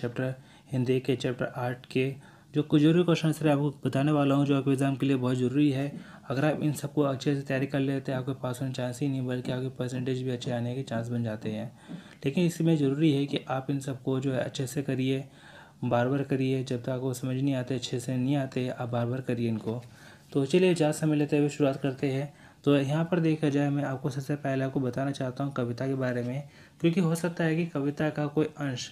Chapter Hindi के chapter आठ के जो कुछ ज़रूरी क्वेश्चन आंसर आपको बताने वाला हूँ, जो आपके एग्ज़ाम के लिए बहुत ज़रूरी है। अगर आप इन सबको अच्छे से तैयारी कर लेते हैं, आपके पास होने चांस ही नहीं, बल्कि आपके परसेंटेज भी अच्छे आने के चांस बन जाते हैं। लेकिन इसमें ज़रूरी है कि आप इन सबको जो है अच्छे से करिए बार बार करिए। जब तक आपको समझ नहीं आते, अच्छे से नहीं आते, आप बार बार करिए इनको। तो चलिए ज़्यादा समय लेते हुए शुरुआत करते हैं। तो यहाँ पर देखा जाए, मैं आपको सबसे पहले आपको बताना चाहता हूँ कविता के बारे में, क्योंकि हो सकता है कि कविता का कोई अंश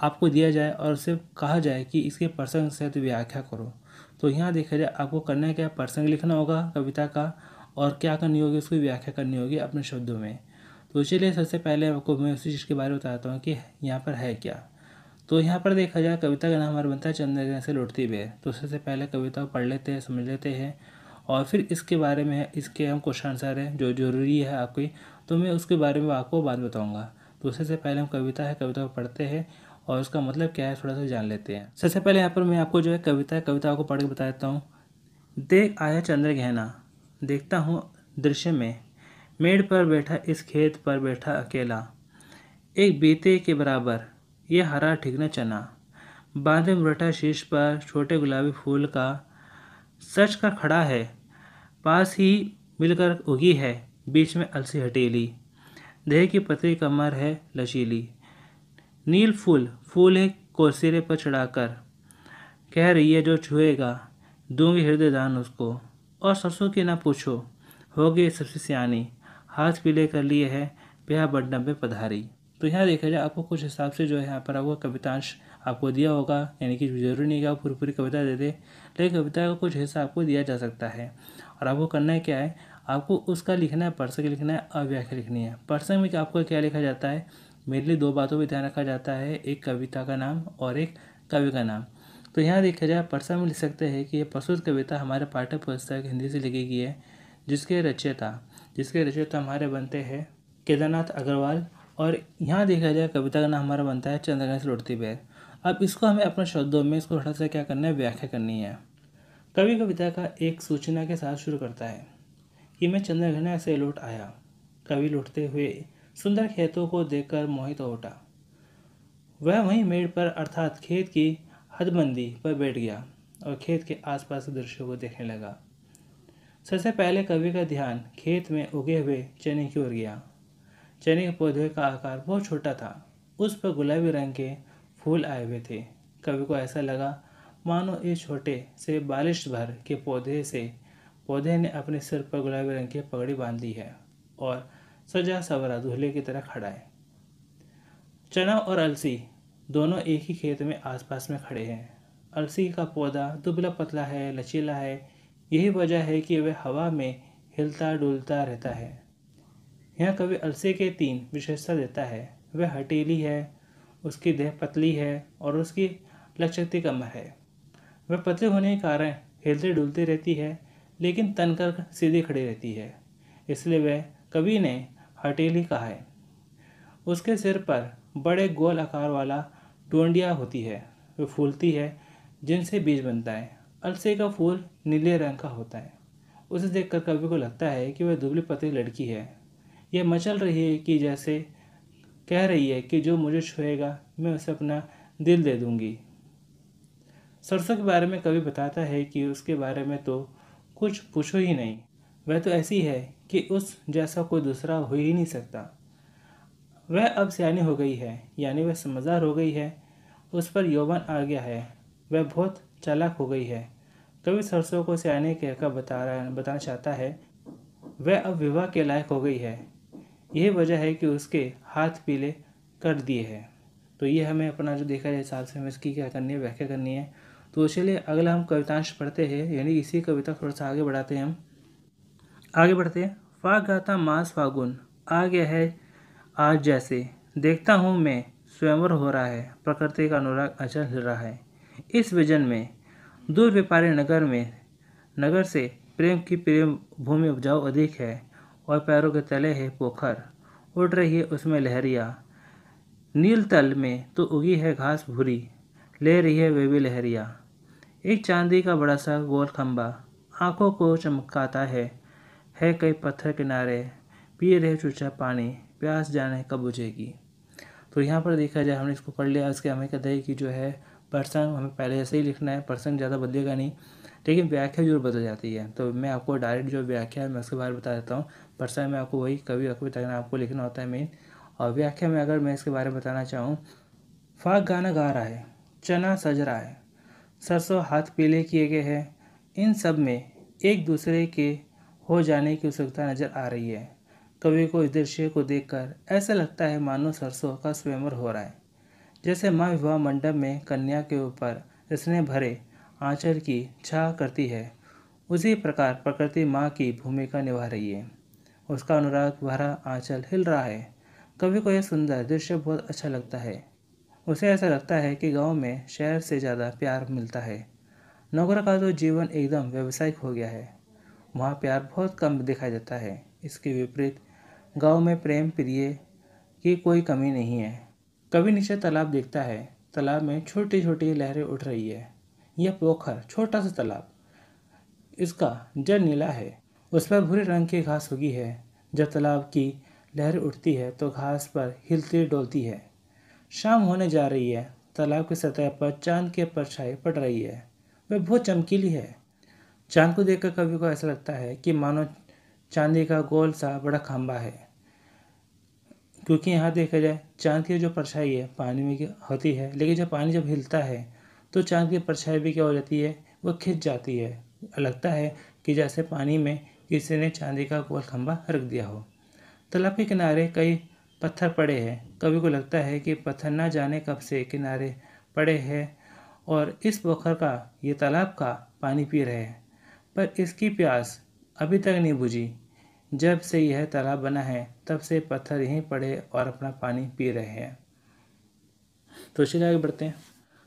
आपको दिया जाए और उसे कहा जाए कि इसके प्रसंग से तो व्याख्या करो। तो यहाँ देखा जाए, आपको करना क्या? प्रसंग लिखना होगा कविता का और क्या करनी होगी? उसकी व्याख्या करनी होगी अपने शब्दों में। तो चलिए सबसे पहले आपको मैं उसी चीज़ के बारे में बताता हूँ कि यहाँ पर है क्या। तो यहाँ पर देखा जाए, कविता का नाम हमारा बनता है चंद्रग्रहण से लौटती बेर तो सबसे पहले कविता पढ़ लेते हैं, समझ लेते हैं और फिर इसके बारे में, इसके हम क्वेश्चन आंसर हैं, जो ज़रूरी है आपकी। तो मैं उसके बारे में आपको बाद बताऊँगा। तो सबसे पहले हम कविता है, कविता पढ़ते हैं और उसका मतलब क्या है, थोड़ा सा जान लेते हैं। सबसे पहले यहाँ पर मैं आपको जो है कविता कविता को पढ़ के बता देता हूँ। देख आया चंद्र गहना, देखता हूँ दृश्य में। मेड़ पर बैठा, इस खेत पर बैठा अकेला। एक बीते के बराबर, ये हरा ठिकना चना। बांधे मुरठा शीश पर, छोटे गुलाबी फूल का सच का खड़ा है। पास ही मिलकर उगी है, बीच में अलसी हटेली। देह की पतली कमर है लचीली। नील फूल फूल है कोसिरे पर चढ़ाकर कह रही है, जो छुएगा, दूँगी हृदय दान उसको। और सरसों की ना पूछो हो गई सबसे सियानी। हाथ पीले कर लिए है, ब्याह बड्डम पे पधारी। तो यहाँ देखा जाए, आपको कुछ हिसाब से जो है यहाँ पर आपको कवितांश आपको दिया होगा। यानी कि ज़रूरी नहीं कि आप पूरी पूरी कविता दे दे, लेकिन कविता का कुछ हिस्सा आपको दिया जा सकता है। और आपको करना है क्या है, आपको उसका लिखना है प्रसंग लिखना है अव्याख्या लिखनी है। प्रसंग में आपको क्या लिखा जाता है? मेरे लिए दो बातों पर ध्यान रखा जाता है, एक कविता का नाम और एक कवि का नाम। तो यहाँ देखा जाए प्रसंग में लिख सकते हैं कि ये प्रस्तुत कविता हमारे पाठ्य पुस्तक हिंदी से लिखी गई है, जिसके रचयिता जिसके रचयिता हमारे बनते हैं केदारनाथ अग्रवाल और यहाँ देखा जाए, कविता का नाम हमारा बनता है से लौटती बेर अब इसको हमें अपने शब्दों में, इसको थोड़ा सा क्या करना है, व्याख्या करनी है। कवि कविता का एक सूचना के साथ शुरू करता है कि मैं चंद्रग्रहण से लौट आया। कवि लौटते हुए सुंदर खेतों को देखकर मोहित हो उठा। वह वहीं मेड़ पर अर्थात खेत की हदबंदी पर बैठ गया और खेत के आसपास के दृश्यों को देखने लगा। सबसे पहले कवि का ध्यान खेत में उगे हुए चने की ओर गया। चने के पौधे का आकार बहुत छोटा था। उस पर गुलाबी रंग के फूल आए हुए थे। कवि को ऐसा लगा, मानो इस छोटे से बालिश भर के पौधे से, पौधे ने अपने सिर पर गुलाबी रंग की पगड़ी बाँध दी है और सजा सवरा दूल्हे की तरह खड़ा है। चना और अलसी दोनों एक ही खेत में आसपास में खड़े हैं। अलसी का पौधा दुबला पतला है, लचीला है। यही वजह है कि वह हवा में हिलता डुलता रहता है। यह कवि अलसी के तीन विशेषता देता है। वह हटीली है, उसकी देह पतली है और उसकी लचकती कमर है। वह पतले होने के कारण हिलती डुलती रहती है, लेकिन तनकर सीधी खड़ी रहती है। इसलिए वह कवि ने हटेली कहा है। उसके सिर पर बड़े गोल आकार वाला टोंडिया होती है। वह फूलती है, जिनसे बीज बनता है। अलसे का फूल नीले रंग का होता है। उसे देखकर कवि को लगता है कि वह दुबली पतली लड़की है। यह मचल रही है कि जैसे कह रही है कि जो मुझे छुएगा, मैं उसे अपना दिल दे दूँगी। सरसों के बारे में कवि बताता है कि उसके बारे में तो कुछ पूछो ही नहीं। वह तो ऐसी है कि उस जैसा कोई दूसरा हो ही नहीं सकता। वह अब सियानी हो गई है, यानी वह समझदार हो गई है। उस पर यौवन आ गया है, वह बहुत चालाक हो गई है। कवि सरसों को सियाने कहकर बता रहा बताना चाहता है, वह अब विवाह के लायक हो गई है। यही वजह है कि उसके हाथ पीले कर दिए हैं। तो ये हमें अपना जो देखा जाए हिसाब से हमें इसकी क्या करनी है, व्याख्या करनी है। तो चलिए अगला हम कवितांश पढ़ते हैं, यानी इसी कविता थोड़ा सा आगे बढ़ाते हैं हम। आगे बढ़ते हैं। फाग गाता मास फागुन। आ गया है आज जैसे। देखता हूँ मैं, स्वयंवर हो रहा है। प्रकृति का अनुराग अचल हिल रहा है। इस विजन में, दूर व्यापारी नगर में, नगर से प्रेम की प्रेम भूमि उपजाऊ अधिक है और पैरों के तले है पोखर। उड़ रही है उसमें लहरिया। नील तल में तो उगी है घास भूरी। ले रही है वे भी लहरिया। एक चांदी का बड़ा सा गोल खंबा आँखों को चमकाता है। है कई पत्थर किनारे पी रहे चूचा पानी, प्यास जाने कब बुझेगी? तो यहाँ पर देखा जाए, हमने इसको पढ़ लिया। इसके हमें कहते हैं कि जो है पर्सन हमें पहले ऐसे ही लिखना है। पर्सन ज़्यादा बदलेगा नहीं, लेकिन व्याख्या ज़रूर बदल जाती है। तो मैं आपको डायरेक्ट जो व्याख्या है, मैं उसके बारे में बता देता हूँ। पर्सन में आपको वही कवि कविता आपको लिखना होता है मेन और व्याख्या में अगर मैं इसके बारे में बताना चाहूँ, फाग गाना गा रहा है, चना सज रहा है, सरसों हाथ पीले किए गए हैं। इन सब में एक दूसरे के हो जाने की उत्सुकता नज़र आ रही है। कवि को इस दृश्य को देखकर ऐसा लगता है मानो सरसों का स्वयंवर हो रहा है। जैसे माँ विवाह मंडप में कन्या के ऊपर इसने भरे आंचल की छा करती है, उसी प्रकार प्रकृति माँ की भूमिका निभा रही है। उसका अनुराग भरा आंचल हिल रहा है। कवि को यह सुंदर दृश्य बहुत अच्छा लगता है। उसे ऐसा लगता है कि गाँव में शहर से ज़्यादा प्यार मिलता है। नौकर का तो जीवन एकदम व्यावसायिक हो गया है। वहाँ प्यार बहुत कम दिखाई देता है। इसके विपरीत, गाँव में प्रेम प्रिय की कोई कमी नहीं है। कभी नीचे तालाब देखता है। तालाब में छोटी छोटी लहरें उठ रही है। यह पोखर, छोटा सा तालाब, इसका जल नीला है। उस पर भूरे रंग की घास उगी है। जब तालाब की लहर उठती है तो घास पर हिलती डोलती है। शाम होने जा रही है। तालाब की सतह पर चाँद की परछाई पड़ रही है। वह बहुत चमकीली है। चाँद को देखकर कवि को ऐसा लगता है कि मानो चांदी का गोल सा बड़ा खंबा है। क्योंकि यहाँ देखा जाए, चाँद की जो परछाई है, पानी में होती है, लेकिन जब पानी जब हिलता है तो चाँद की परछाई भी क्या हो जाती है? वह खिंच जाती है। लगता है कि जैसे पानी में किसी ने चांदी का गोल खंबा रख दिया हो। तालाब के किनारे कई पत्थर पड़े हैं। कभी को लगता है कि पत्थर ना जाने कब से किनारे पड़े हैं, और इस पोखर का, ये तालाब का पानी पी रहे हैं। पर इसकी प्यास अभी तक नहीं बुझी। जब से यह तालाब बना है, तब से पत्थर यहीं पड़े और अपना पानी पी रहे हैं। तो चलिए आगे बढ़ते हैं।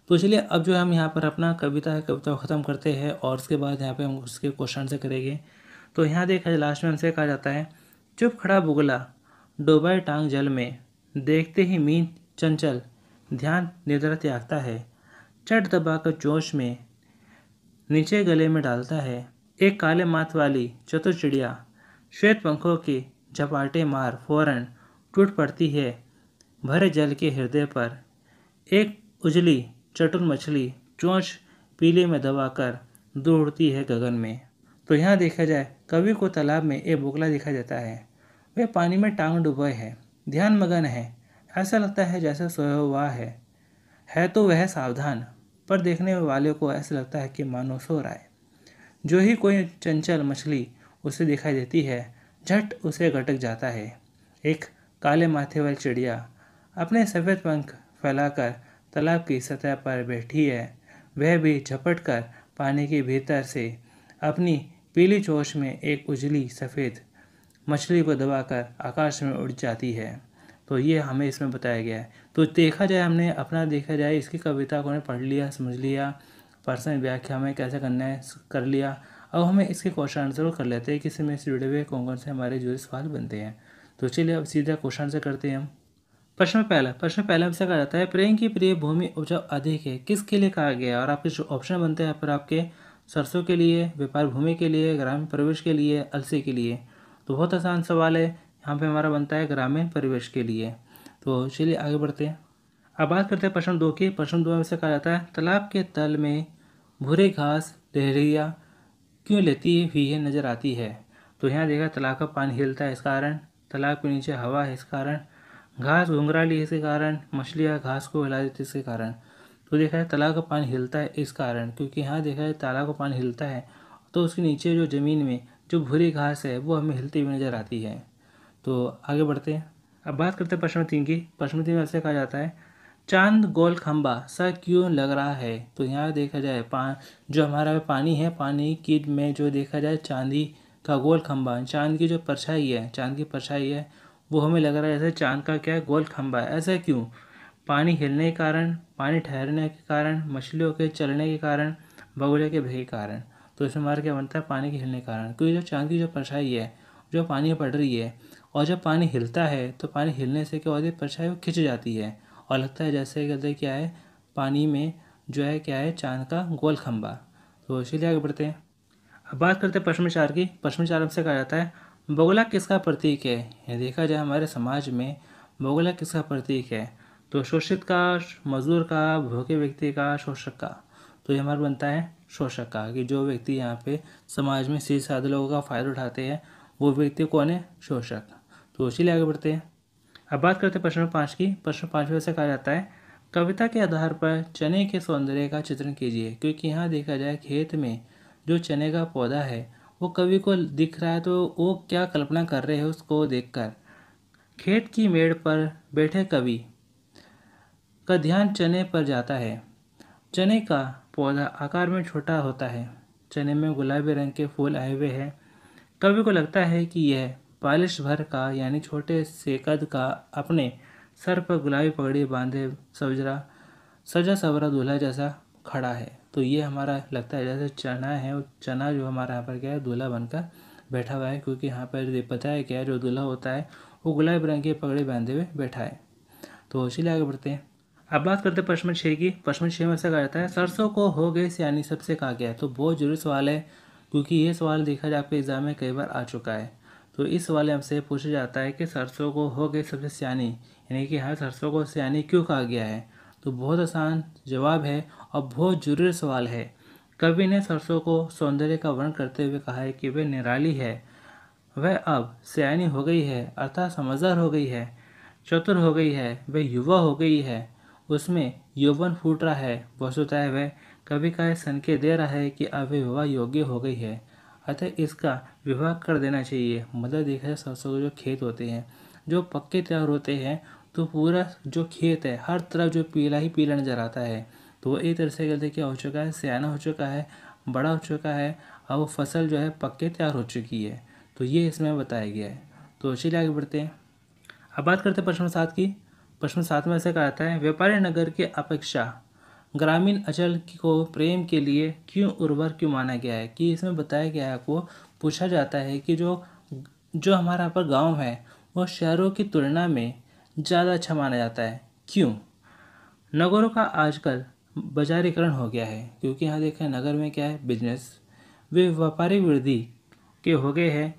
तो चलिए, अब जो हम यहाँ पर अपना कविता है, कविता ख़त्म करते हैं और उसके बाद यहाँ पे हम उसके क्वेश्चन से करेंगे। तो यहाँ देखा लास्ट में हमसे कहा जाता है, चुप खड़ा बुगला, डोबाए टांग जल में, देखते ही मीन चंचल, ध्यान निद्रा त्यागता है चट दबाकर जोश में, नीचे गले में डालता है एक काले माथ वाली चतुर चिड़िया श्वेत पंखों के झपाटे मार फ़ौरन टूट पड़ती है भरे जल के हृदय पर। एक उजली चटुर मछली चोंच पीले में दबाकर दौड़ती है गगन में। तो यहाँ देखा जाए, कवि को तालाब में एक बोगला दिखाई जाता है। वह पानी में टांग डूबे है। ध्यान मगन है। ऐसा लगता है जैसे सोया हुआ है। है तो वह सावधान, पर देखने वाले को ऐसा लगता है कि मानो सो रहा है। जो ही कोई चंचल मछली उसे दिखाई देती है, झट उसे घटक जाता है। एक काले माथे वाली चिड़िया अपने सफ़ेद पंख फैलाकर तालाब की सतह पर बैठी है। वह भी झपट कर पानी के भीतर से अपनी पीली चोच में एक उजली सफ़ेद मछली को दबाकर आकाश में उड़ जाती है। तो ये हमें इसमें बताया गया है। तो देखा जाए हमने, अपना देखा जाए, इसकी कविता को पढ़ लिया, समझ लिया। पर्सनल व्याख्या में कैसे करना है कर लिया? अब हमें इसके क्वेश्चन आंसर कर लेते हैं कि इसमें से जुड़े हुए कौन कौन से हमारे जो सवाल बनते हैं। तो चलिए अब सीधा क्वेश्चन आंसर करते हैं हम। प्रश्न पहला प्रश्न पहला हमसे कहा जाता है, प्रेम की प्रिय भूमि उपजाऊ अधिक है, किसके लिए कहा गया और आपके जो ऑप्शन बनते हैं पर आपके सरसों के लिए, व्यापार भूमि के लिए, ग्रामीण परिवेश के लिए, अलसी के लिए। तो बहुत आसान सवाल है, यहाँ पे हमारा बनता है ग्रामीण परिवेश के लिए। तो चलिए आगे बढ़ते हैं। अब बात करते हैं प्रश्न दो की। प्रश्न दो में से कहा जाता है, तालाब के तल में भूरे घास लहरिया क्यों लेती हुई है नज़र आती है? तो यहाँ देखा, तालाब का पानी हिलता है इस कारण, तालाब के नीचे हवा है इस कारण, घास घुंघराली है इसके कारण, मछलियाँ घास को हिला देती इसके कारण। तो देखा है, तालाब का पानी हिलता है इस कारण, क्योंकि यहाँ देखा है, तालाब का पानी हिलता है तो उसके नीचे जो ज़मीन में जो भूरी घास है, वो हमें हिलती हुई नज़र आती है। तो आगे बढ़ते हैं। अब बात करते हैं प्रश्न तीन की। प्रश्न तीन में ऐसे कहा जाता है चाँद गोल खंबा सा क्यों लग रहा है? तो यहाँ देखा जाए, पा जो हमारा पानी है, पानी की में जो देखा जाए, चांदी का गोल खंबा, चाँद की जो परछाई है, चाँद की परछाई है, वो हमें लग रहा है जैसे चाँद का क्या है गोल खंबा है। ऐसा क्यों? पानी हिलने के कारण, पानी ठहरने के कारण, मछलियों के चलने के कारण, बगुले के भय के कारण। तो इसमें हमारा क्या बनता है? पानी के हिलने के कारण। क्योंकि जो चाँद की जो परछाई है, जो पानी पड़ रही है, और जब पानी हिलता है तो पानी हिलने से क्या होती है? परछाई वो खिंच जाती है। और लगता है जैसे कहते हैं क्या है, पानी में जो है क्या है, चाँद का गोल खंबा। तो इसीलिए आगे बढ़ते हैं। अब बात करते हैं पश्चिमी चार की। पश्चिमी चार से कहा जाता है, बगुला किसका प्रतीक है? ये देखा जाए हमारे समाज में, बगुला किसका प्रतीक है? तो शोषित का, मजदूर का, भूखे व्यक्ति का, शोषक का। तो ये हमारा बनता है शोषक का, कि जो व्यक्ति यहाँ पे समाज में सीधे साधे लोगों का फ़ायदा उठाते हैं, वो व्यक्ति कौन है? शोषक। तो इसीलिए आगे बढ़ते हैं। अब बात करते हैं प्रश्न पाँच की। प्रश्न पाँच में से कहा जाता है, कविता के आधार पर चने के सौंदर्य का चित्रण कीजिए, क्योंकि यहाँ देखा जाए खेत में जो चने का पौधा है, वो कवि को दिख रहा है तो वो क्या कल्पना कर रहे हैं उसको देखकर। खेत की मेड़ पर बैठे कवि का ध्यान चने पर जाता है। चने का पौधा आकार में छोटा होता है, चने में गुलाबी रंग के फूल आए हुए हैं। कवि को लगता है कि यह पालिश भर का यानी छोटे से कद का अपने सर पर गुलाबी पगड़ी बांधे सजरा सजा सवरा दूल्हा जैसा खड़ा है। तो ये हमारा लगता है जैसे चना है और चना जो हमारा यहाँ पर क्या है, दूल्हा बनकर बैठा हुआ है, क्योंकि यहाँ पर पता है क्या जो दूल्हा होता है, वो गुलाबी रंग की पगड़ी बांधे हुए बैठा है। तो इसीलिए आगे बढ़ते हैं। अब बात करते हैं प्रश्न छः की। प्रश्न छः में ऐसा कहा जाता है, सरसों को हो गए सियानी, सबसे कहा गया तो बहुत ज़रूरी सवाल है, क्योंकि ये सवाल देखा जाए आपके एग्ज़ाम में कई बार आ चुका है। तो इस सवाल हमसे पूछा जाता है कि सरसों को हो गई सबसे सियानी, यानी कि हाँ सरसों को सियानी क्यों कहा गया है? तो बहुत आसान जवाब है और बहुत ज़रूरी सवाल है। कवि ने सरसों को सौंदर्य का वर्णन करते हुए कहा है कि वह निराली है। वह अब सियानी हो गई है, अर्थात समझदार हो गई है, चतुर हो गई है, वह युवा हो गई है। उसमें यौवन फूट रहा है वस्तुतः वह कवि का संकेत दे रहा है कि अब विवाह योग्य हो गई है। अतः इसका विवाह कर देना चाहिए। मतलब देखा जाए सरसों के जो खेत होते हैं, जो पक्के तैयार होते हैं तो पूरा जो खेत है, हर तरफ़ जो पीला ही पीला नज़र आता है। तो वो एक तरह से कहते क्या हो चुका है? सियाना हो चुका है, बड़ा हो चुका है, और वो फ़सल जो है पक्के तैयार हो चुकी है। तो ये इसमें बताया गया है। तो चलिए आगे बढ़ते हैं। अब बात करते हैं प्रश्न सात की। प्रश्न सात में ऐसे कहा जाता है, व्यापारी नगर की अपेक्षा ग्रामीण अचल को प्रेम के लिए क्यों उर्वर क्यों माना गया है? कि इसमें बताया गया है, आपको पूछा जाता है कि जो जो हमारा पर गाँव है, वो शहरों की तुलना में ज़्यादा अच्छा माना जाता है। क्यों? नगरों का आजकल बाजारीकरण हो गया है, क्योंकि यहाँ देखें, नगर में क्या है बिज़नेस वे व्यापारिक वृद्धि के हो गए हैं।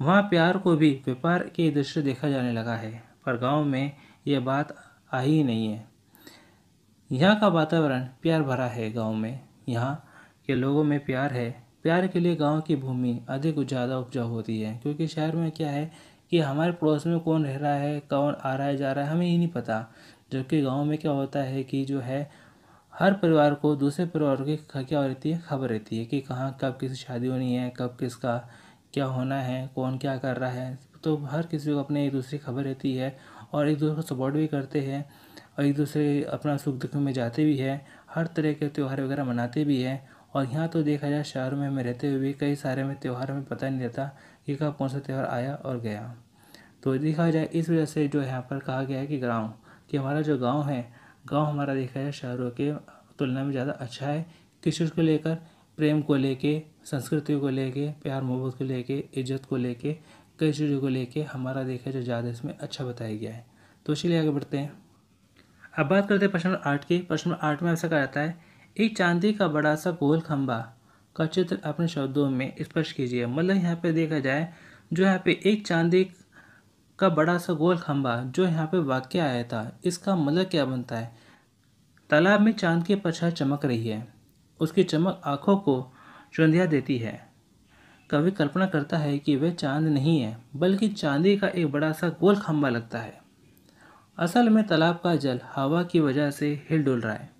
वहाँ प्यार को भी, व्यापार के दृष्टि देखा जाने लगा है, पर गाँव में यह बात आ ही नहीं है। यहाँ का वातावरण प्यार भरा है गाँव में। यहाँ के लोगों में प्यार है। प्यार के लिए गाँव की भूमि अधिक ज़्यादा उपजाऊ होती है, क्योंकि शहर में क्या है कि हमारे पड़ोस में कौन रह रहा है, कौन आ रहा है, जा रहा है, हमें ही नहीं पता। जबकि गाँव में क्या होता है कि जो है, हर परिवार को दूसरे परिवार की क्या रहती है, खबर रहती है कि कहाँ, कब किसी शादी होनी है, कब किसका क्या होना है, कौन क्या कर रहा है। तो हर किसी को अपने एक दूसरे की खबर रहती है और एक दूसरे को सपोर्ट भी करते हैं। और एक दूसरे अपना सुख दुख में जाते भी हैं, हर तरह के त्यौहार वगैरह मनाते भी हैं। और यहाँ तो देखा जाए, शहरों में हमें रहते हुए भी कई सारे में त्यौहार, हमें पता नहीं रहता कि कब कौन सा त्यौहार आया और गया। तो देखा जाए, इस वजह से जो यहाँ पर कहा गया है कि गाँव, कि हमारा जो गाँव है, गाँव हमारा देखा जाए, शहरों के तुलना में ज़्यादा अच्छा है। किस चीज़ को लेकर, प्रेम को लेके संस्कृति को लेके, प्यार मोहब्बत को लेके, इज़्ज़त को लेके, कई चीज़ों को लेके हमारा देखा जाए ज़्यादा इसमें अच्छा बताया गया है। तो इसीलिए आगे बढ़ते हैं। अब बात करते हैं प्रश्न नंबर आठ की। प्रश्न नंबर आठ में ऐसा कहा जाता है, एक चांदी का बड़ा सा गोल खंबा का चित्र अपने शब्दों में स्पष्ट कीजिए। मतलब यहाँ पे देखा जाए, जो यहाँ पे एक चांदी का बड़ा सा गोल खंबा, जो यहाँ पे वाक्य आया था, इसका मतलब क्या बनता है? तालाब में चाँद की परछाई चमक रही है। उसकी चमक आँखों को चुंधिया देती है। कवि कल्पना करता है कि वह चाँद नहीं है, बल्कि चांदी का एक बड़ा सा गोल खंबा लगता है। असल में तालाब का जल हवा की वजह से हिल डुल रहा है।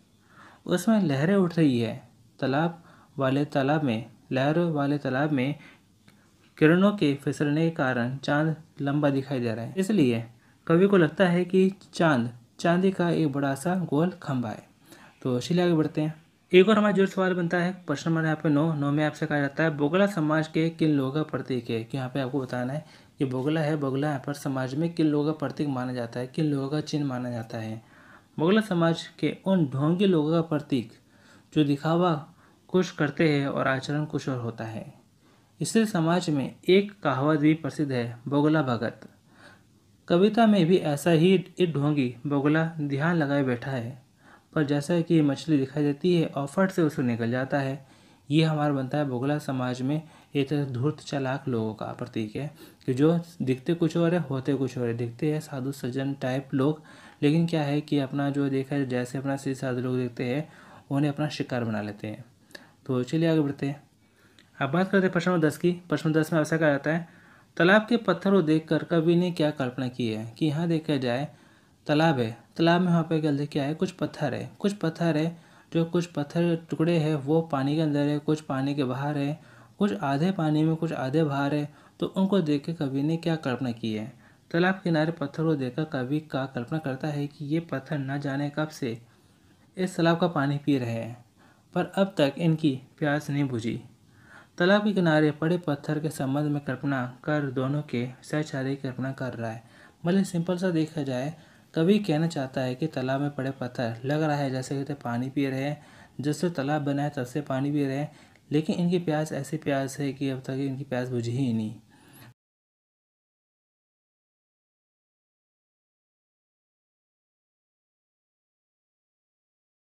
उसमें लहरें उठ रही है। तालाब वाले तालाब में, लहरों वाले तालाब में किरणों के फिसलने के कारण चाँद लंबा दिखाई दे रहा है। इसलिए कवि को लगता है कि चाँद, चांदी का एक बड़ा सा गोल खंभा है। तो इसीलिए आगे बढ़ते हैं। एक और हमारा जो सवाल बनता है। प्रश्न नंबर यहाँ पे नौ। नौ में आपसे कहा जाता है, बोगला समाज के किन लोगों का प्रतीक है? कि यहाँ पे आपको बताना है। कि बोगला है। बोगला यहाँ पर समाज में किन लोगों का प्रतीक माना जाता है, किन लोगों का चिन्ह माना जाता है? बोगला समाज के उन ढोंगी लोगों का प्रतीक जो दिखावा कुछ करते हैं और आचरण कुछ और होता है। इससे समाज में एक कहावत भी प्रसिद्ध है, बोगला भगत। कविता में भी ऐसा ही एक ढोंगी, बोगला ध्यान लगाए बैठा है। पर जैसा कि मछली दिखाई देती है और फट से उसको निकल जाता है, ये हमारा बनता है बोगला समाज में एक तरह धूर्त चालाक लोगों का प्रतीक है कि जो दिखते कुछ और है, होते कुछ और है। दिखते हैं साधु सज्जन टाइप लोग, लेकिन क्या है कि अपना जो देखा जैसे अपना सीधे साधु लोग देखते हैं, उन्हें अपना शिकार बना लेते हैं। तो चलिए आगे बढ़ते हैं। अब बात करते हैं प्रश्न नंबर दस की। प्रश्न दस में ऐसा कहा जाता है, तालाब के पत्थर को देख कर कवि ने क्या कल्पना की है? कि यहाँ देखा जाए, तालाब है। तालाब में वहाँ पे गलती क्या है, कुछ पत्थर है। कुछ पत्थर है, जो कुछ पत्थर टुकड़े हैं, वो पानी के अंदर है, कुछ पानी के बाहर है कुछ आधे पानी में, कुछ आधे बाहर है तो उनको देख के कवि ने क्या कल्पना की है? तालाब किनारे पत्थर को देखकर कवि का कल्पना करता है कि ये पत्थर न जाने कब से इस तालाब का पानी पी रहे हैं, पर अब तक इनकी प्यास नहीं बुझी। तालाब के किनारे पड़े पत्थर के संबंध में कल्पना कर दोनों के सहचारी कल्पना कर रहा है। भले सिंपल सा देखा जाए कभी कहना चाहता है कि तालाब में पड़े पत्थर लग रहा है जैसे कहते पानी पी रहे हैं। जिससे तालाब बना है, तब से पानी पी रहे हैं। लेकिन इनकी प्यास ऐसी प्यास है कि अब तक इनकी प्यास बुझी ही नहीं।